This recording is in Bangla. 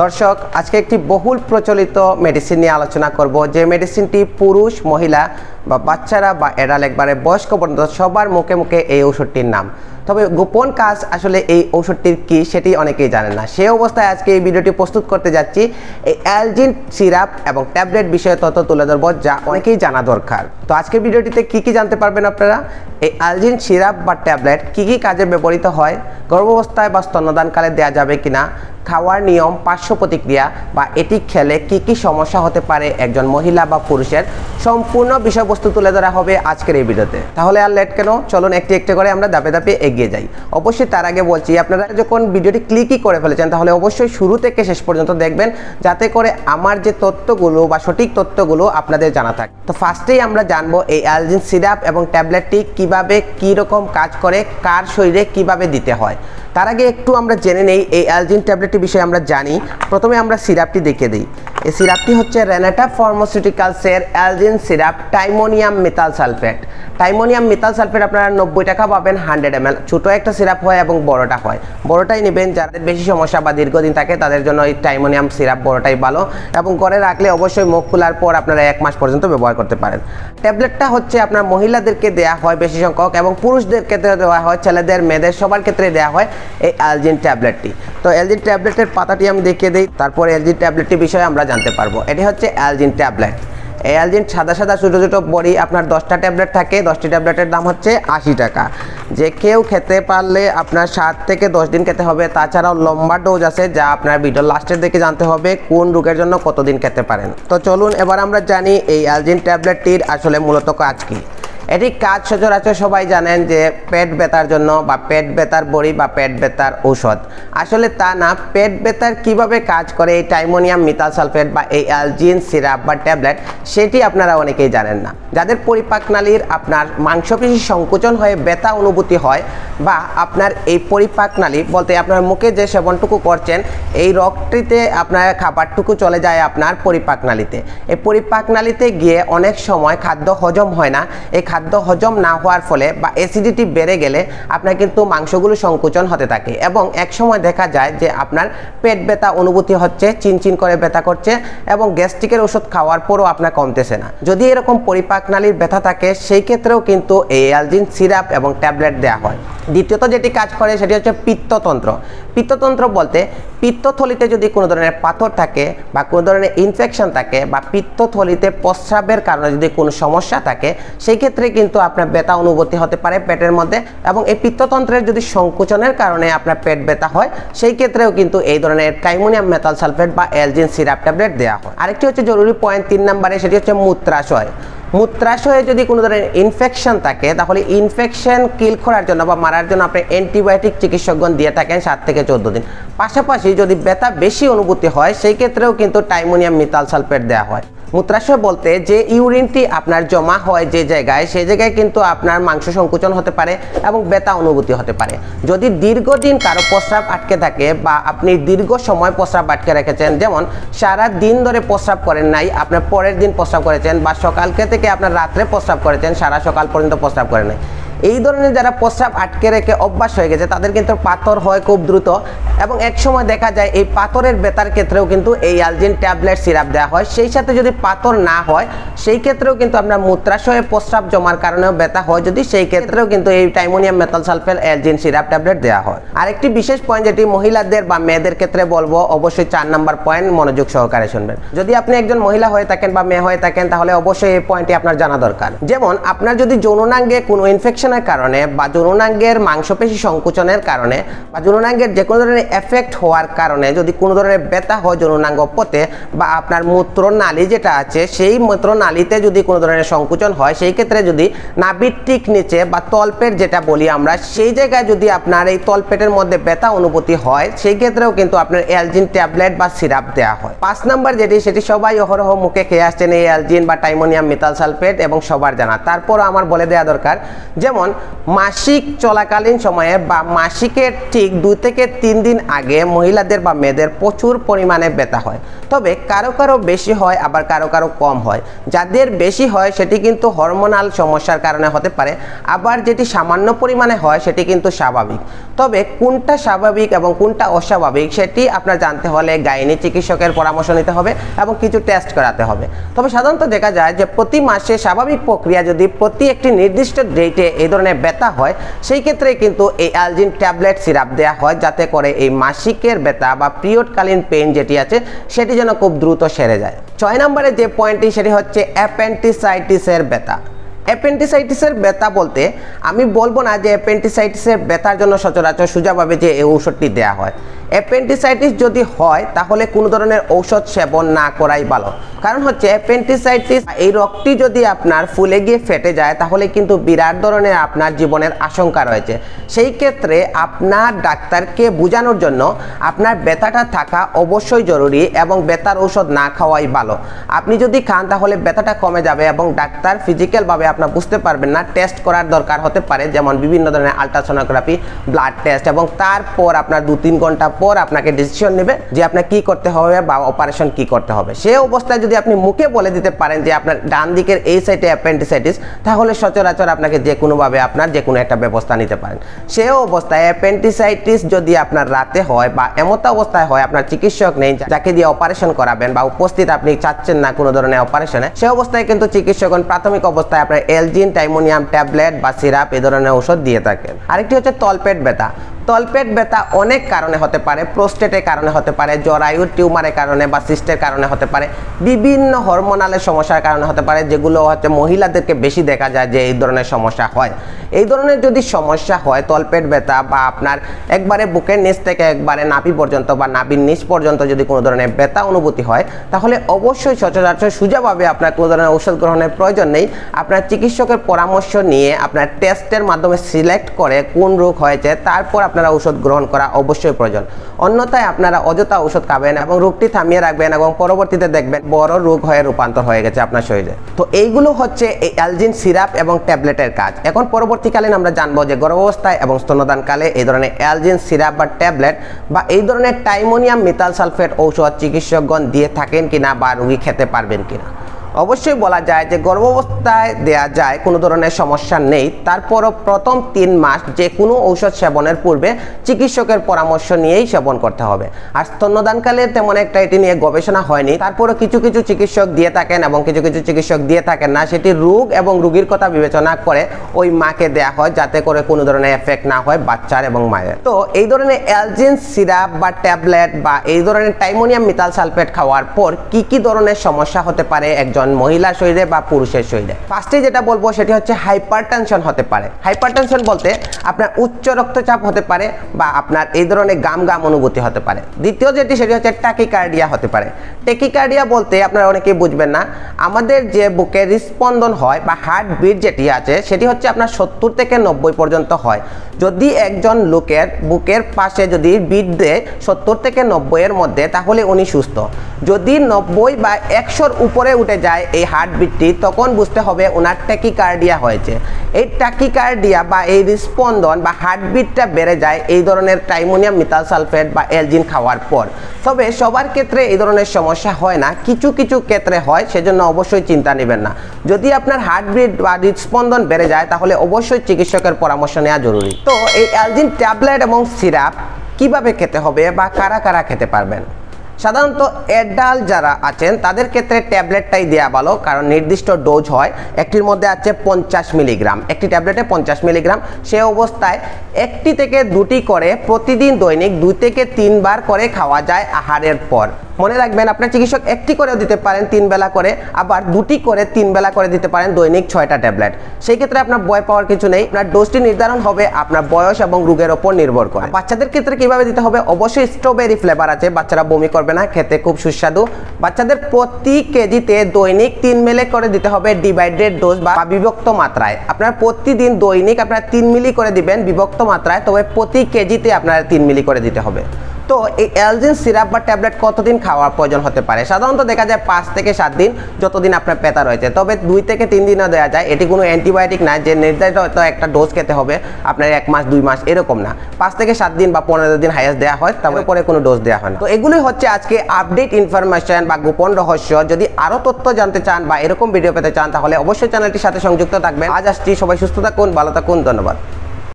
দর্শক, আজকে একটি বহুল প্রচলিত মেডিসিন নিয়ে আলোচনা করব, যে মেডিসিনটি পুরুষ, মহিলা বা বাচ্চারা বা এডাল একবারে বয়স্ক পর্যন্ত সবার মুখে মুখে এই ঔষধটির নাম। তবে গোপন কাজ আসলে এই ওষুধটির কি সেটি অনেকেই জানেন না। সে অবস্থায় আজকে এই ভিডিওটি প্রস্তুত করতে যাচ্ছি। এই অ্যালজিন সিরাপ এবং ট্যাবলেট বিষয়ে তথ্য তুলে ধরবো যা অনেকেই জানা দরকার। তো আজকের ভিডিওটিতে কি কি জানতে পারবেন আপনারা? এই অ্যালজিন সিরাপ বা ট্যাবলেট কি কি কাজে ব্যবহৃত হয়? গর্ভাবস্থায় বা স্তন্যদানকালে দেওয়া যাবে কিনা? খাওয়ার নিয়ম, পার্শ্ব প্রতিক্রিয়া বা এটি খেলে কি কি সমস্যা হতে পারে একজন মহিলা বা পুরুষের? সম্পূর্ণ বিষয়বস্তু তুলে ধরা হবে আজকের এই ভিডিওতে। তাহলে আর লেট কেন? চলুন একটি একটি করে আমরা দাপে দাপে এগিয়ে যাই। অবশ্যই তার আগে বলছি, আপনারা যখন ভিডিওটি ক্লিকই করে ফেলেছেন, তাহলে অবশ্যই শুরু থেকে শেষ পর্যন্ত দেখবেন, যাতে করে আমার যে তথ্যগুলো বা সঠিক তথ্যগুলো আপনাদের জানা থাকে। তো ফার্স্টেই আমরা জানব এই অ্যালজিন সিরাপ এবং ট্যাবলেটটি কীভাবে কী রকম কাজ করে, কার শরীরে কীভাবে দিতে হয়। তার আগে একটু আমরা জেনে নেই, এই অ্যালজিন ট্যাবলেটটি বিষয়ে আমরা জানি। প্রথমে আমরা সিরাপটি দেখে দিই। এই সিরাপটি হচ্ছে Renata ফার্মাসিউটিক্যালসের Algin syrup tiemonium methyl sulphate. Tiemonium methyl sulphate আপনারা নব্বই টাকা পাবেন হান্ড্রেড এম ছোটো একটা সিরাপ হয় এবং বড়টা হয়। বড়টাই নেবেন, যাদের বেশি সমস্যা বা দীর্ঘদিন থাকে, তাদের জন্য এই টাইমোনিয়াম সিরাপ বড়টাই ভালো এবং ঘরে রাখলে অবশ্যই মুখ খোলার পর আপনারা এক মাস পর্যন্ত ব্যবহার করতে পারেন। ট্যাবলেটটা হচ্ছে আপনার মহিলাদেরকে দেওয়া হয় বেশি সংখ্যক এবং পুরুষদের ক্ষেত্রে দেওয়া হয়, ছেলেদের, মেয়েদের সবার ক্ষেত্রে দেওয়া হয় এই অ্যালজিন ট্যাবলেটটি তো অ্যালজিন ট্যাবলেটের পাতাটি আমি দেখিয়ে দিই, তারপর অ্যালজিন ট্যাবলেটটি বিষয়ে আমরা জানতে পারব। এটি হচ্ছে অ্যালজিন ট্যাবলেট অ্যালজিন সাদা সাদা ছোটো ছোটো বড়ি, আপনার দশটা ট্যাবলেট থাকে, দশটি ট্যাবলেটের দাম হচ্ছে আশি টাকা। যে কেউ খেতে পারলে আপনার সাত থেকে দশ দিন খেতে হবে, তাছাড়াও লম্বা ডোজ আছে যা আপনার ভিডিও লাস্টের দিকে জানতে হবে, কোন রোগের জন্য কতদিন খেতে পারেন। তো চলুন, এবার আমরা জানি এই অ্যালজিন ট্যাবলেটটির আসলে মূলত কাজ কী। এটি কাজ সচরাচর সবাই জানেন যে পেট ব্যথার জন্য বা পেট ব্যথার বড়ি বা পেট ব্যথার ঔষধ। আসলে তা না, পেট ব্যথার কীভাবে কাজ করে এই টাইমোনিয়াম, মিথাল সালফেট বা এই অ্যালজিন সিরাপ বা ট্যাবলেট, সেটি আপনারা অনেকেই জানেন না। যাদের পরিপাকনালীর আপনার মাংসপেশি সংকোচন হয়ে ব্যথা অনুভূতি হয় বা আপনার এই পরিপাকনালী বলতে আপনার মুখে যে সেবনটুকু করছেন, এই রক্তটিতে আপনার খাবারটুকু চলে যায় আপনার পরিপাকনালীতে এই পরিপাকনালীতে গিয়ে অনেক সময় খাদ্য হজম হয় না। এই হজম না হওয়ার ফলে বা অ্যাসিডিটি বেড়ে গেলে আপনার কিন্তু মাংসগুলো সংকোচন হতে থাকে এবং এক সময় দেখা যায় যে আপনার পেট ব্যথা অনুভূতি হচ্ছে, চিনচিন করে ব্যথা করছে এবং গ্যাস্ট্রিকের ওষুধ খাওয়ার পরও আপনার কমতেছে না। যদি এরকম পরিপাকনালীর ব্যথা থাকে, সেই ক্ষেত্রেও কিন্তু এই অ্যালজিন সিরাপ এবং ট্যাবলেট দেওয়া হয়। দ্বিতীয়ত যেটি কাজ করে, সেটি হচ্ছে পিত্ততন্ত্র। পিত্ততন্ত্র বলতে পিত্তথলিতে যদি কোনো ধরনের পাথর থাকে বা কোনো ধরনের ইনফেকশন থাকে বা পিত্তথলিতে প্রস্রাবের কারণে যদি কোনো সমস্যা থাকে, সেই ক্ষেত্রে কিন্তু আপনার ব্যথা অনুভূতি হতে পারে পেটের মধ্যে এবং এই পিত্ততন্ত্রের যদি সংকোচনের কারণে আপনার পেট ব্যথা হয়, সেই ক্ষেত্রেও কিন্তু এই ধরনের কাইমোনিয়াম মেথাল সালফেট বা এলজিন সিরাপ ট্যাবলেট দেওয়া হয়। আরেকটি হচ্ছে জরুরি পয়েন্ট তিন নম্বরে, সেটি হচ্ছে মূত্রাশয়। মূত্রাশয়ে যদি কোনো ধরনের ইনফেকশন থাকে, তাহলে ইনফেকশন কিল করার জন্য বা মারার জন্য আপনি অ্যান্টিবায়োটিক চিকিৎসকগণ দিয়ে থাকেন সাত থেকে চোদ্দ দিন। পাশাপাশি যদি ব্যথা বেশি অনুভূতি হয়, সেই ক্ষেত্রেও কিন্তু টাইমোনিয়াম মিতাল সালফেট দেওয়া হয়। মূত্রাশয় বলতে যে ইউরিনটি আপনার জমা হয় যে জায়গায়, সেই জায়গায় কিন্তু আপনার মাংস সংকোচন হতে পারে এবং ব্যথা অনুভূতি হতে পারে। যদি দীর্ঘদিন কারও প্রস্রাব আটকে থাকে বা আপনি দীর্ঘ সময় প্রস্রাব আটকে রেখেছেন, যেমন সারা দিন ধরে প্রস্রাব করেন নাই, আপনার পরের দিন প্রস্রাব করেছেন বা সকালকে থেকে আপনার রাত্রে প্রস্রাব করেছেন, সারা সকাল পর্যন্ত প্রস্রাব করেন নাই এই ধরনের যারা প্রস্রাব আটকে রেখে অভ্যাস হয়ে গেছে, তাদের কিন্তু পাথর হয় খুব দ্রুত এবং এক সময় দেখা যায় এই পাথরের ব্যথার ক্ষেত্রেও কিন্তু এই অ্যালজিন ট্যাবলেট সিরাপ দেওয়া হয়। সেই সাথে যদি পাথর না হয়, সেই ক্ষেত্রেও কিন্তু আপনার মূত্রাশয়ে প্রস্রাব জমার কারণেও ব্যথা হয়। যদি সেই ক্ষেত্রেও কিন্তু এই tiemonium methyl sulphate Algin syrup tablet দেওয়া হয়। আরেকটি বিশেষ পয়েন্ট যেটি মহিলাদের বা মেয়েদের ক্ষেত্রে বলব, অবশ্যই চার নাম্বার পয়েন্ট মনোযোগ সহকারে শুনবেন। যদি আপনি একজন মহিলা হয়ে থাকেন বা মেয়ে হয়ে থাকেন, তাহলে অবশ্যই এই পয়েন্টটি আপনার জানা দরকার। যেমন, আপনার যদি যৌনাঙ্গে কোনো ইনফেকশন ইনফেকশনের কারণে বা যৌনাঙ্গের মাংসপেশি সংকোচনের কারণে বা যৌনাঙ্গের যে কোনো ধরনের এফেক্ট হওয়ার কারণে যদি কোনো ধরনের ব্যথা হয় যৌনাঙ্গ পথে বা আপনার মূত্রনালী যেটা আছে, সেই মূত্রনালীতে যদি কোনো ধরনের সংকোচন হয়, সেই ক্ষেত্রে যদি নাভির ঠিক নিচে বা তলপেট যেটা বলি আমরা, সেই জায়গায় যদি আপনার এই তলপেটের মধ্যে ব্যথা অনুভূতি হয়, সেই ক্ষেত্রেও কিন্তু আপনার অ্যালজিন ট্যাবলেট বা সিরাপ দেওয়া হয়। পাঁচ নাম্বার যেটি, সেটি সবাই অহরহ মুখে খেয়ে আসছেন এই অ্যালজিন বা টাইমোনিয়াম মিথাল সালফেট এবং সবার জানা। তারপর আমার বলে দেওয়া দরকার, যেমন যেমন মাসিক চলাকালীন সময়ে বা মাসিকের ঠিক দুই থেকে তিন দিন আগে মহিলাদের বা মেয়েদের প্রচুর পরিমাণে ব্যথা হয়। তবে কারও কারও বেশি হয়, আবার কারও কারও কম হয়। যাদের বেশি হয়, সেটি কিন্তু হরমোনাল সমস্যার কারণে হতে পারে। আবার যেটি সামান্য পরিমাণে হয়, সেটি কিন্তু স্বাভাবিক। তবে কোনটা স্বাভাবিক এবং কোনটা অস্বাভাবিক, সেটি আপনার জানতে হলে গাইনি চিকিৎসকের পরামর্শ নিতে হবে এবং কিছু টেস্ট করাতে হবে। তবে সাধারণত দেখা যায় যে প্রতি মাসে স্বাভাবিক প্রক্রিয়া যদি প্রতি একটি নির্দিষ্ট ডেটে এই ধরনের ব্যথা হয়, সেই ক্ষেত্রে কিন্তু এই অ্যালজিন ট্যাবলেট সিরাপ দেওয়া হয় যাতে করে এই মাসিকের ব্যথা বা পিরিয়ডকালীন পেন যেটি আছে, সেটি যেন খুব দ্রুত সেরে যায়। ছয় নম্বরে যে পয়েন্টটি, সেটি হচ্ছে অ্যাপেন্টিসাইটিসের ব্যথা। অ্যাপেন্টিসাইটিসের ব্যথা বলতে আমি বলব না যে অ্যাপেন্টিসাইটিসের ব্যথার জন্য সচরাচর সোজাভাবে যে এই ঔষধটি দেওয়া হয়। অ্যাপেন্টিসাইটিস যদি হয়, তাহলে কোনো ধরনের ঔষধ সেবন না করাই ভালো। কারণ হচ্ছে অ্যাপেন্টিসাইটিস এই রোগটি যদি আপনার ফুলে গিয়ে ফেটে যায়, তাহলে কিন্তু বিরাট ধরনের আপনার জীবনের আশঙ্কা রয়েছে। সেই ক্ষেত্রে আপনার ডাক্তারকে বোঝানোর জন্য আপনার ব্যথাটা থাকা অবশ্যই জরুরি এবং ব্যথার ঔষধ না খাওয়াই ভালো। আপনি যদি খান, তাহলে ব্যথাটা কমে যাবে এবং ডাক্তার ফিজিক্যালভাবে আপনার বুঝতে পারবেন না টেস্ট করার দরকার হতে পারে, যেমন বিভিন্ন ধরনের আলট্রাসোনোগ্রাফি ব্লাড টেস্ট এবং তারপর আপনার দু তিন ঘণ্টা পর আপনাকে ডিসিশন নেবে যে আপনার কি করতে হবে বা অপারেশন কি করতে হবে। সে অবস্থায় যদি আপনি মুখে বলে দিতে পারেন যে আপনার ডান দিকের এই সাইডে অ্যাপেন্ডিসাইটিস তাহলে সচরাচর আপনাকে যে কোনোভাবে আপনার যে কোনো একটা ব্যবস্থা নিতে পারেন। সে অবস্থায় অ্যাপেন্ডিসাইটিস যদি আপনার রাতে হয় বা এমত অবস্থায় হয়, আপনার চিকিৎসক নেই যাকে দিয়ে অপারেশন করাবেন বা উপস্থিত আপনি চাচ্ছেন না কোনো ধরনের অপারেশনে সে অবস্থায় কিন্তু চিকিৎসকগণ প্রাথমিক অবস্থায় আপনার এলজিন, টাইমোনিয়াম ট্যাবলেট বা সিরাপ এ ধরনের ওষুধ দিয়ে থাকেন। আরেকটি হচ্ছে তলপেট ব্যথা। তলপেট ব্যথা অনেক কারণে হতে পারে, প্রোস্টেটের কারণে হতে পারে জরায়ু টিউমারের কারণে বা সিস্টের কারণে হতে পারে, বিভিন্ন হরমোনালের সমস্যার কারণে হতে পারে, যেগুলো হচ্ছে মহিলাদেরকে বেশি দেখা যায় যে এই ধরনের সমস্যা হয়। এই ধরনের যদি সমস্যা হয়, তলপেট ব্যথা বা আপনার একবারে বুকের নিচ থেকে একবারে নাভি পর্যন্ত বা নাভির নিচ পর্যন্ত যদি কোনো ধরনের ব্যথা অনুভূতি হয়, তাহলে অবশ্যই সচরাচর সোজাভাবে আপনার কোনো ধরনের ঔষধ গ্রহণের প্রয়োজন নেই। আপনার চিকিৎসকের পরামর্শ নিয়ে আপনার টেস্টের মাধ্যমে সিলেক্ট করে কোন রোগ হয়েছে, তারপর আপনার আপনারা ঔষধ গ্রহণ করা অবশ্যই প্রয়োজন। অন্যথায় আপনারা অযথা ঔষধ খাবেন এবং রোগটি থামিয়ে রাখবেন এবং পরবর্তীতে দেখবেন বড় রোগ হয়ে রূপান্তর হয়ে গেছে আপনার শরীরে। তো এইগুলো হচ্ছে এই অ্যালজিন সিরাপ এবং ট্যাবলেটের কাজ। এখন পরবর্তীকালীন আমরা জানব যে গর্ভাবস্থায় এবং স্তনদানকালে এই ধরনের অ্যালজিন সিরাপ বা ট্যাবলেট বা এই ধরনের টাইমোনিয়াম মিথাল সালফেট ঔষধ চিকিৎসকগণ দিয়ে থাকেন কিনা বা রুগী খেতে পারবেন কিনা। অবশ্যই বলা যায় যে গর্ভাবস্থায় দেয়া যায়, কোনো ধরনের সমস্যা নেই। তারপরও প্রথম তিন মাস যে কোনো ঔষধ সেবনের পূর্বে চিকিৎসকের পরামর্শ নিয়েই সেবন করতে হবে। আর স্তন্যদানকালে তেমন একটা এটি নিয়ে গবেষণা হয়নি। তারপরও কিছু কিছু চিকিৎসক দিয়ে থাকেন এবং কিছু কিছু চিকিৎসক দিয়ে থাকেন না। সেটি রোগ এবং রোগীর কথা বিবেচনা করে ওই মাকে দেয়া হয় যাতে করে কোনো ধরনের এফেক্ট না হয় বাচ্চার এবং মায়ের। তো এই ধরনের অ্যালজিন সিরাপ বা ট্যাবলেট বা এই ধরনের টাইমোনিয়াম মিতাল সালফেট খাওয়ার পর কি কি ধরনের সমস্যা হতে পারে? একজন মহিলার শরীরে বা পুরুষের শরীরে। ফার্স্টে যেটা বলব সেটি হচ্ছে হাইপারটেনশন হতে পারে। হাইপারটেনশন বলতে আপনার উচ্চ রক্তচাপ হতে পারে বা আপনার এই ধরনের গাম গাম অনুভূতি হতে পারে। দ্বিতীয় যেটি সেটি হচ্ছে ট্যাকিকার্ডিয়া হতে পারে। টেকিকার্ডিয়া বলতে আপনারা অনেকেই বুঝবেন না, আমাদের যে বুকের হৃস্পন্দন হয় বা হার্ট বিট যেটি আছে, সেটি হচ্ছে আপনার সত্তর থেকে নব্বই পর্যন্ত হয়। যদি একজন লোকের বুকের পাশে যদি বিট দেয় সত্তর থেকে নব্বইয়ের মধ্যে, তাহলে উনি সুস্থ। যদি নব্বই বা একশোর উপরে উঠে যায় এই হার্টবিটটি, তখন বুঝতে হবে ওনার ট্যাকিকার্ডিয়া হয়েছে। এই ট্যাকিকার্ডিয়া বা এই হৃস্পন্দন বা হার্টবিটটা বেড়ে যায় এই ধরনের টাইমোনিয়াম, মিথাল সালফেট বা এলজিন খাওয়ার পর। তবে সবার ক্ষেত্রে এই ধরনের সমস্যা হয় না, কিছু কিছু ক্ষেত্রে হয়, সেজন্য অবশ্যই চিন্তা নেবেন না। যদি আপনার হার্টবিট বা হৃদস্পন্দন বেড়ে যায়, তাহলে অবশ্যই চিকিৎসকের পরামর্শ নেওয়া জরুরি। তো এই অ্যালজিন ট্যাবলেট এবং সিরাপ কীভাবে খেতে হবে বা কারা কারা খেতে পারবেন? সাধারণত এডাল যারা আছেন, তাদের ক্ষেত্রে ট্যাবলেটটাই দেওয়া ভালো, কারণ নির্দিষ্ট ডোজ হয়। একটির মধ্যে আছে পঞ্চাশ মিলিগ্রাম। একটি ট্যাবলেটে পঞ্চাশ মিলিগ্রাম। সে অবস্থায় একটি থেকে দুটি করে প্রতিদিন দৈনিক দুই থেকে তিনবার করে খাওয়া যায় আহারের পর। মনে রাখবেন আপনার চিকিৎসক একটি করেও দিতে পারেন, তিন বেলা করে, আবার দুটি করে, তিন বেলা করে দিতে পারেন দৈনিক ছয়টা ট্যাবলেট। সেই ক্ষেত্রে আপনার বয় পাওয়ার কিছু নেই, আপনার ডোজটি নির্ধারণ হবে, আপনার বয়স এবং রোগের ওপর নির্ভর করে। বাচ্চাদের ক্ষেত্রে কীভাবে দিতে হবে? অবশ্যই স্ট্রবেরি ফ্লেভার আছে, বাচ্চারা বমি করবে না, খেতে খুব সুস্বাদু। বাচ্চাদের প্রতি কেজিতে দৈনিক তিন মেলে করে দিতে হবে ডিভাইডেড ডোজ বা বিভক্ত মাত্রায়। আপনার প্রতিদিন দৈনিক আপনার তিন মিলি করে দিবেন বিভক্ত মাত্রায়, তবে প্রতি কেজিতে আপনার তিন মিলি করে দিতে হবে। তো এই এলজিন সিরাপ বা ট্যাবলেট কতদিন খাওয়ার প্রয়োজন হতে পারে? সাধারণত দেখা যায় পাঁচ থেকে সাত দিন যতদিন আপনার পেতা রয়েছে। তবে দুই থেকে তিন দিনও দেওয়া যায়। এটি কোনো অ্যান্টিবায়োটিক না যে নির্ধারিত হয়তো একটা ডোজ খেতে হবে আপনার এক মাস দুই মাস এরকম না। পাঁচ থেকে সাত দিন বা পনেরো দিন হাইয়েস্ট দেওয়া হয় তারপরে পরে কোনো ডোজ দেওয়া হয় না। তো এগুলোই হচ্ছে আজকে আপডেট ইনফরমেশন বা গোপন রহস্য। যদি আরও তথ্য জানতে চান বা এরকম ভিডিও পেতে চান তাহলে অবশ্যই চ্যানেলটির সাথে সংযুক্ত থাকবেন। আজ আসছি। সবাই সুস্থ থাকুন ভালো থাকুন ধন্যবাদ।